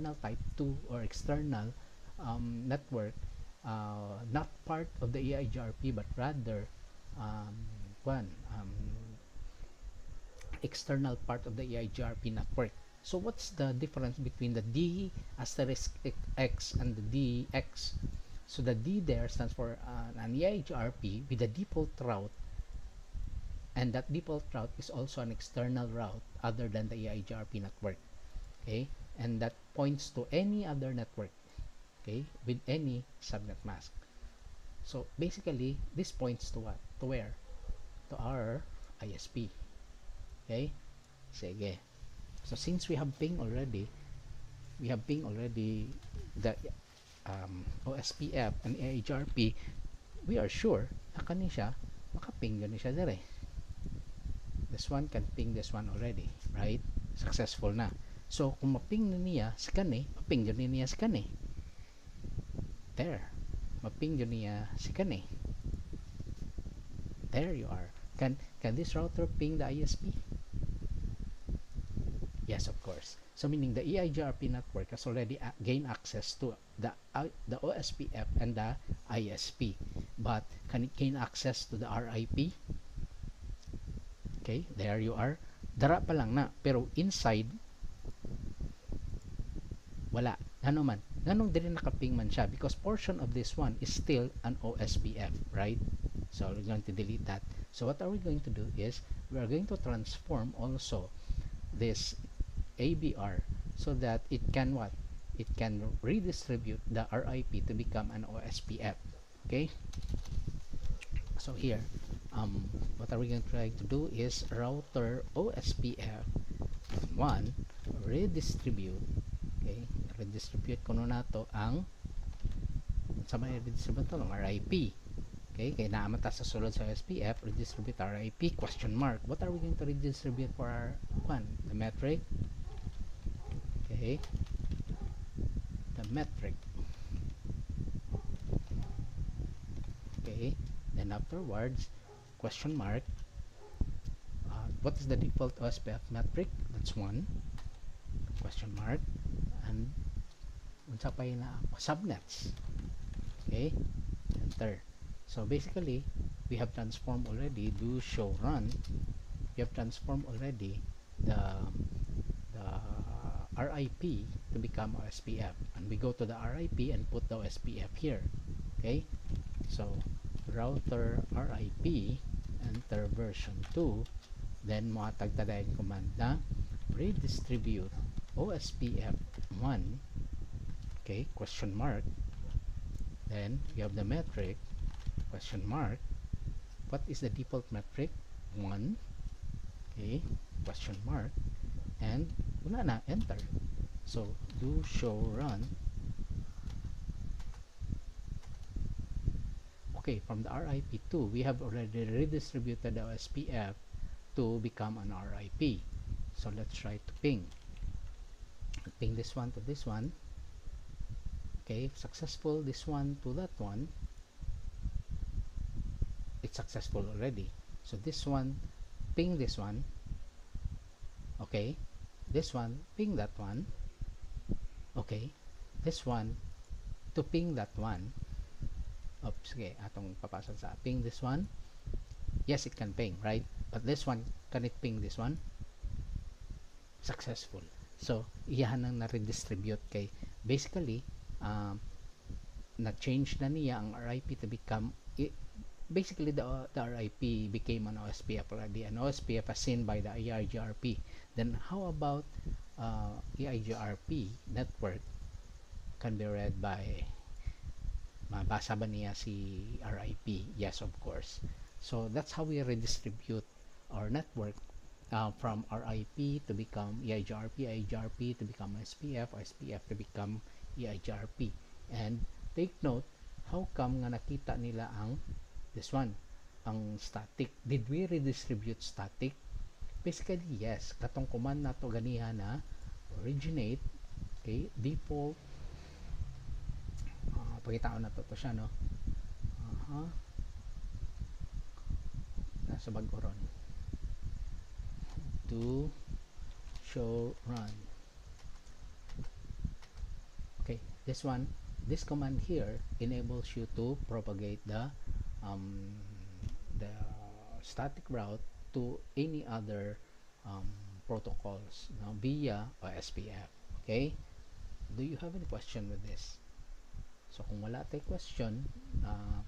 external type 2 or external um, network uh, not part of the EIGRP but rather um, one um, external part of the EIGRP network. So what's the difference between the D asterisk X and the DX so the D there stands for uh, an EIGRP with a default route and that default route is also an external route other than the EIGRP network. Okay? And that points to any other network okay with any subnet mask. So basically this points to what? To where? To our ISP okay? Sige. So since we have ping already we have ping already the um, OSPF and AHRP we are sure na kani siya makaping yun siya dire this one can ping this one already right? Successful na so kung maping na niya sa kani maping yun niya sa kani there. Maping yun niya sa kani there you are. Can can this router ping the ISP yes of course. So meaning the EIGRP network has already gained access to the uh, the OSPF and the ISP but can it gain access to the RIP okay there you are. Dara pa lang na pero inside wala. Ano man. Ganong din nakaping man siya because portion of this one is still an OSPF right? So we're going to delete that. So what are we going to do is we are going to transform also this ABR so that it can what? It can redistribute the RIP to become an OSPF okay? So here um, what are we going to try to do is router OSPF 1 redistribute redistribute kuno nato ang sa may redistribute ng RIP okay kaya naamata sa sulod sa OSPF redistribute RIP question mark. What are we going to redistribute for our one the metric? Okay. The metric. Okay then afterwards question mark. Uh, what is the default OSPF metric? That's one. Question mark. And na subnets. Okay? Enter. So basically we have transformed already do show run. We have transformed already the the RIP to become OSPF and we go to the RIP and put the OSPF here. Okay? So router RIP enter version 2 then matagtada yung command na redistribute OSPF 1 okay question mark. Then you have the metric question mark. What is the default metric? 1 okay question mark. And wala na enter. So do show run. Okay from the RIP2 we have already redistributed the OSPF to become an RIP so let's try to ping. Ping this one to this one okay successful this one to that one. It's successful already. So this one ping this one. Okay this one ping that one. Okay this one to ping that one. Oops sige atong papasok sa ping this one. Yes it can ping right? But this one can it ping this one? Successful. So iyahan nang na-redistribute kay basically um, na-change na niya ang RIP to become it, basically the, the RIP became an OSPF already an OSPF as seen by the EIGRP then how about uh, EIGRP network can be read by mabasa ba niya si RIP yes of course. So that's how we redistribute our network uh, from RIP to become EIGRP, EIGRP to become SPF, SPF to become EIGRP. And take note, how come nga nakita nila ang this one, ang static. Did we redistribute static? Basically, yes. Katong command na to ganiha na originate, okay, default, uh, pagkitaon na to, to siya, no? Uh -huh. Nasa bagoron to show run this one this command here enables you to propagate the um, the static route to any other um, protocols now via SPF okay? Do you have any question with this? So kung wala tayo question uh,